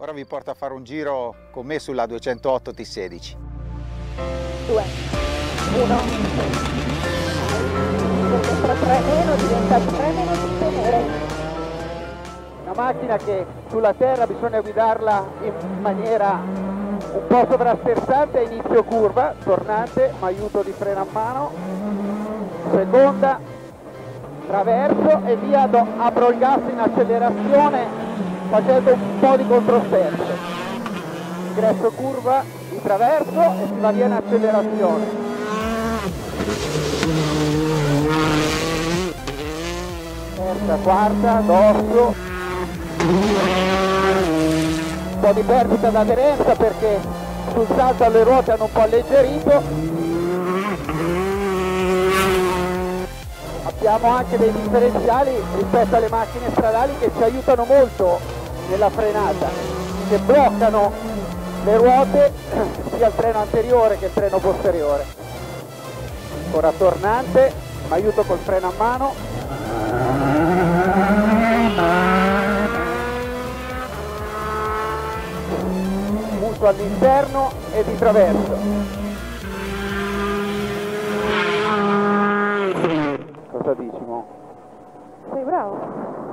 Ora vi porto a fare un giro con me sulla 208 T16. 2, 1, 3 meno, diventa 3 meno. Una macchina che sulla terra bisogna guidarla in maniera un po' sovrasterzante a inizio curva, tornante, ma aiuto di freno a mano, seconda, traverso e via, do, apro il gas in accelerazione facendo un po' di controsterzo. Ingresso curva di traverso e si va via in accelerazione. Terza, quarta, dosso. Un po' di perdita d'aderenza perché sul salto le ruote hanno un po' alleggerito. Abbiamo anche dei differenziali rispetto alle macchine stradali che ci aiutano molto nella frenata che bloccano le ruote sia il treno anteriore che il treno posteriore. Ora tornante, aiuto col freno a mano. Muso all'interno e di traverso. Cosa dici Mo? Sei bravo.